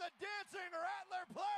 the dancing Rattler play.